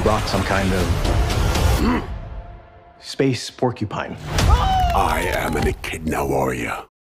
You brought some kind of space porcupine. I am an echidna warrior.